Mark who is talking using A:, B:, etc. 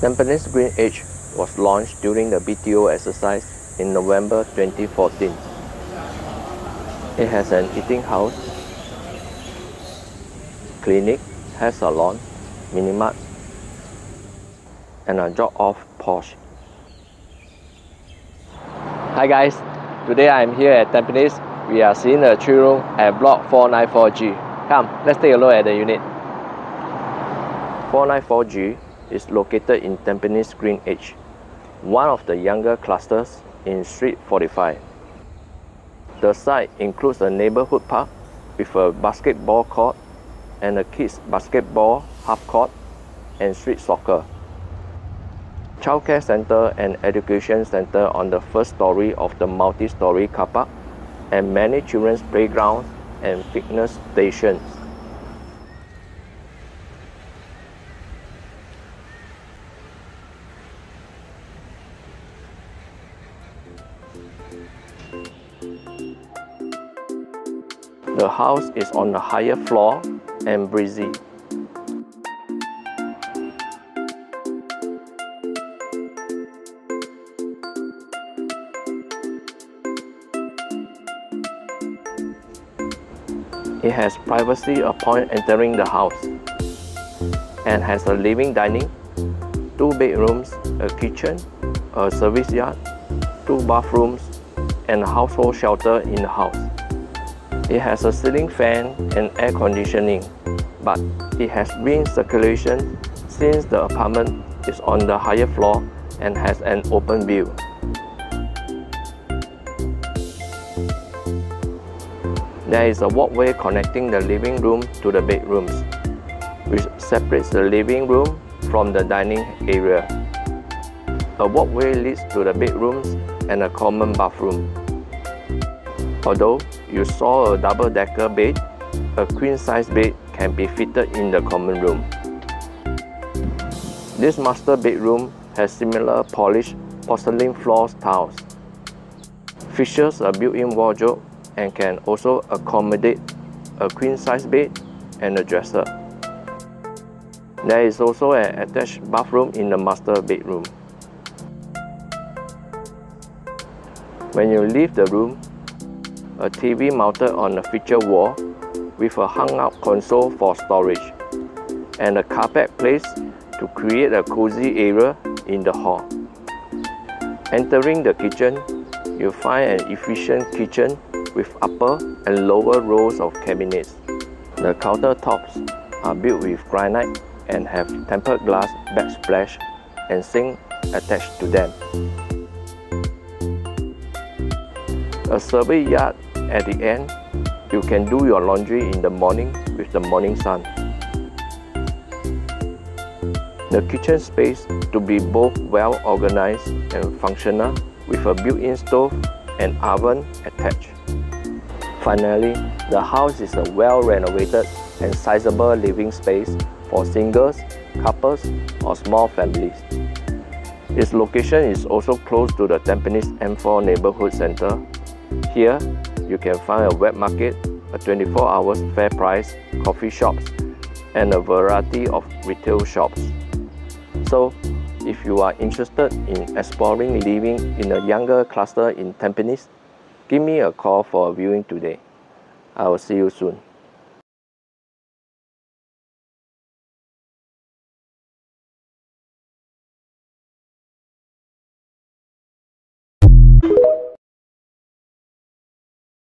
A: Tampines GreenEdge was launched during the BTO exercise in November 2014. It has an eating house, clinic, hair salon, mini-mart, and a drop-off porch. Hi guys, today I'm here at Tampines. We are seeing a three room at block 494G. Come, let's take a look at the unit. 494G is located in Tampines GreenEdge, one of the younger clusters in Street 45. The site includes a neighborhood park with a basketball court and a kids basketball half court and street soccer. Childcare center and education center on the first story of the multi-story car park and many children's playgrounds and fitness stations. The house is on the higher floor and breezy. It has privacy upon entering the house and has a living dining, two bedrooms, a kitchen, a service yard, two bathrooms, and household shelter in the house. It has a ceiling fan and air conditioning, but it has wind circulation since the apartment is on the higher floor and has an open view. There is a walkway connecting the living room to the bedrooms, which separates the living room from the dining area. A walkway leads to the bedrooms and a common bathroom. Although you saw a double-decker bed, a queen-size bed can be fitted in the common room. This master bedroom has similar polished porcelain floor tiles. Features a built-in wardrobe and can also accommodate a queen-size bed and a dresser. There is also an attached bathroom in the master bedroom. When you leave the room, a TV mounted on a feature wall with a hung-up console for storage, and a carpet placed to create a cozy area in the hall. Entering the kitchen, you'll find an efficient kitchen with upper and lower rows of cabinets. The countertops are built with granite and have tempered glass backsplash and sink attached to them. A service yard at the end, you can do your laundry in the morning with the morning sun. The kitchen space to be both well organized and functional with a built-in stove and oven attached. Finally, the house is a well-renovated and sizable living space for singles, couples or small families. Its location is also close to the Tampines N4 Neighborhood Center. Here, you can find a wet market, a 24 hours FairPrice, coffee shops, and a variety of retail shops. So, if you are interested in exploring living in a younger cluster in Tampines, give me a call for a viewing today. I will see you soon.